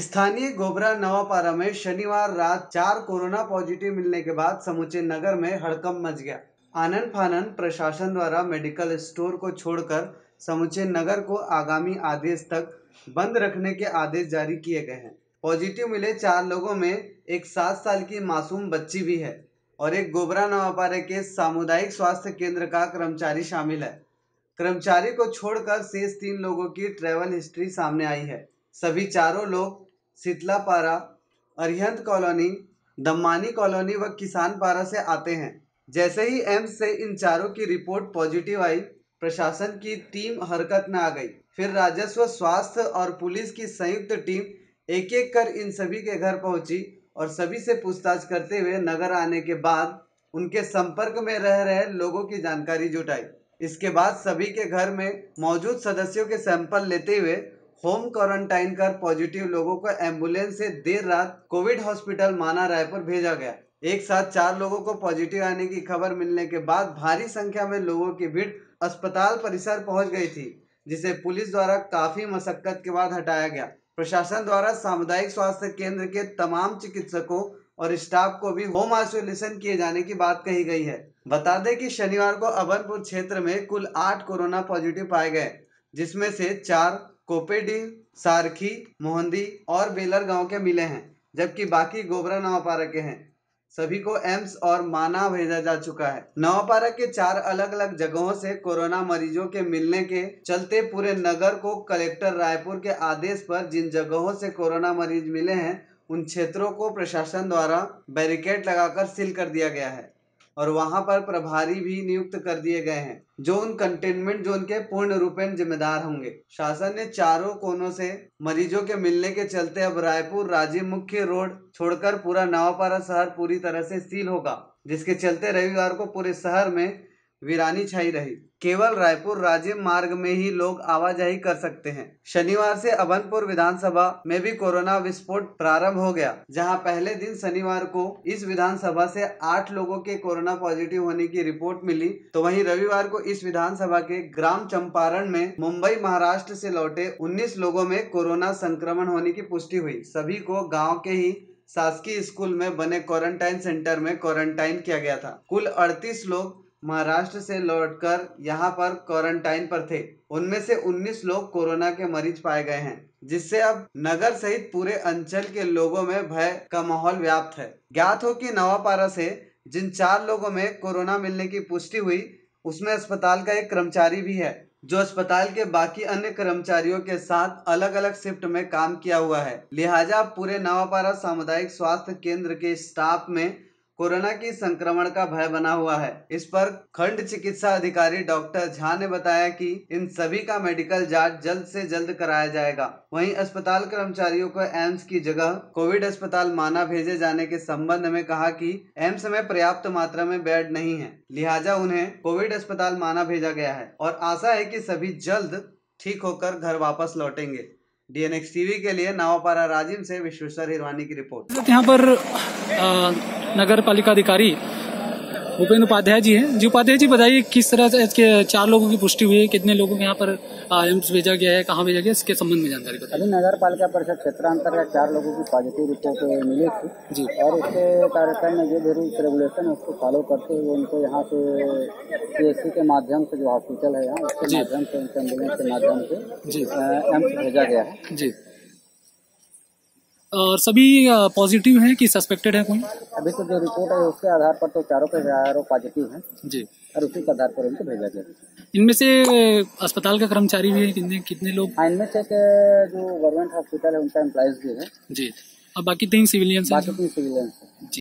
स्थानीय गोबरा नवापारा में शनिवार रात चार कोरोना पॉजिटिव मिलने के बाद समूचे नगर में हड़कंप मच गया। आनंद फानन प्रशासन द्वारा मेडिकल स्टोर को छोड़कर समूचे नगर को आगामी आदेश तक बंद रखने के आदेश जारी किए गए हैं। पॉजिटिव मिले चार लोगों में एक सात साल की मासूम बच्ची भी है और एक गोबरा नवापारे के सामुदायिक स्वास्थ्य केंद्र का कर्मचारी शामिल है। कर्मचारी को छोड़कर शेष तीन लोगों की ट्रैवल हिस्ट्री सामने आई है। सभी चारों लोग शीतलापारा अरिहंत कॉलोनी, दम्मानी कॉलोनी व किसान पारा से आते हैं। जैसे ही एम्स से इन चारों की रिपोर्ट पॉजिटिव आई, प्रशासन की टीम हरकत में आ गई। फिर राजस्व, स्वास्थ्य और पुलिस की संयुक्त टीम एक एक कर इन सभी के घर पहुँची और सभी से पूछताछ करते हुए नगर आने के बाद उनके संपर्क में रह रहे लोगों की जानकारी जुटाई। इसके बाद सभी के घर में मौजूद सदस्यों के सैंपल लेते हुए होम क्वारंटाइन कर पॉजिटिव लोगों को एंबुलेंस से देर रात कोविड हॉस्पिटल माना रायपुर भेजा गया। एक साथ चार लोगों को पॉजिटिव आने की खबर मिलने के बाद भारी संख्या में लोगों की भीड़ अस्पताल परिसर पहुँच गई थी, जिसे पुलिस द्वारा काफ़ी मशक्कत के बाद हटाया गया। प्रशासन द्वारा सामुदायिक स्वास्थ्य केंद्र के तमाम चिकित्सकों और स्टाफ को भी होम आइसोलेशन किए जाने की बात कही गई है। बता दें कि शनिवार को अबनपुर क्षेत्र में कुल आठ कोरोना पॉजिटिव पाए गए, जिसमें से चार कोपेडी, सारखी, मोहंदी और बेलर गाँव के मिले हैं, जबकि बाकी गोबरा नवापारा के हैं। सभी को एम्स और माना भेजा जा चुका है। नवापारा के चार अलग अलग जगहों से कोरोना मरीजों के मिलने के चलते पूरे नगर को कलेक्टर रायपुर के आदेश पर जिन जगहों से कोरोना मरीज़ मिले हैं, उन क्षेत्रों को प्रशासन द्वारा बैरिकेड लगाकर सील कर दिया गया है। और वहाँ पर प्रभारी भी नियुक्त कर दिए गए हैं, जो उन कंटेनमेंट जोन के पूर्ण रूप जिम्मेदार होंगे। शासन ने चारों कोनों से मरीजों के मिलने के चलते अब रायपुर राजीव मुख्य रोड छोड़कर पूरा नवापारा शहर पूरी तरह से सील होगा, जिसके चलते रविवार को पूरे शहर में वीरानी छाई रही। केवल रायपुर राजीव मार्ग में ही लोग आवाजाही कर सकते हैं। शनिवार से अभनपुर विधानसभा में भी कोरोना विस्फोट प्रारंभ हो गया, जहाँ पहले दिन शनिवार को इस विधानसभा से आठ लोगों के कोरोना पॉजिटिव होने की रिपोर्ट मिली। तो वहीं रविवार को इस विधानसभा के ग्राम चंपारण में मुंबई महाराष्ट्र से लौटे 19 लोगों में कोरोना संक्रमण होने की पुष्टि हुई। सभी को गाँव के ही शासकीय स्कूल में बने क्वारंटाइन सेंटर में क्वारंटाइन किया गया था। कुल अड़तीस लोग महाराष्ट्र से लौटकर यहाँ पर क्वारंटाइन पर थे। उनमें से 19 लोग कोरोना के मरीज़ पाए गए हैं, जिससे अब नगर सहित पूरे अंचल के लोगों में भय का माहौल व्याप्त है। ज्ञात हो कि नवापारा से जिन चार लोगों में कोरोना मिलने की पुष्टि हुई, उसमें अस्पताल का एक कर्मचारी भी है, जो अस्पताल के बाकी अन्य कर्मचारियों के साथ अलग अलग शिफ्ट में काम किया हुआ है। लिहाजा पूरे नवापारा सामुदायिक स्वास्थ्य केंद्र के स्टाफ में कोरोना की संक्रमण का भय बना हुआ है। इस पर खंड चिकित्सा अधिकारी डॉक्टर झा ने बताया कि इन सभी का मेडिकल जाँच जल्द से जल्द कराया जाएगा। वहीं अस्पताल कर्मचारियों को एम्स की जगह कोविड अस्पताल माना भेजे जाने के संबंध में कहा कि एम्स में पर्याप्त मात्रा में बेड नहीं है। लिहाजा उन्हें कोविड अस्पताल माना भेजा गया है और आशा है की सभी जल्द ठीक होकर घर वापस लौटेंगे। डीएनएक्स टीवी के लिए नवापारा राजिम से विश्वेश्वर हिरवानी की रिपोर्ट। यहाँ पर नगर पालिका अधिकारी भूपेन्द्र उपाध्याय जी हैं। जी उपाध्याय जी बताइए किस तरह से इसके चार लोगों की पुष्टि हुई है? कितने लोगों को यहाँ पर एम्स भेजा गया है? कहाँ भेजा गया इसके संबंध में जानकारी बताइए। अभी नगर पालिका परिषद क्षेत्रांतर्गत चार लोगों की पॉजिटिव रिपोर्ट मिली थी। जी। और उसके कार्यक्रम में जो भी रूल्स रेगुलेशन है उसको फॉलो करते हुए उनको यहाँ से सी के माध्यम से जो हॉस्पिटल है यहाँ उसके माध्यम से उनके एंबुलेंस के माध्यम से जी। एम्स भेजा गया है। जी। और सभी पॉजिटिव हैं कि सस्पेक्टेड है कोई? अभी तो जो रिपोर्ट है उसके आधार पर तो चारों के चारों पॉजिटिव हैं। जी। और उसी के आधार पर उनको भेजा गया। इनमें से अस्पताल का कर्मचारी भी है? कितने कितने लोग? हाँ, इनमें से जो गवर्नमेंट हॉस्पिटल है उनका एम्प्लॉयज़ भी है। जी। और बाकी तीन सिविलियंस बाकी तीन सिविलियंस जी।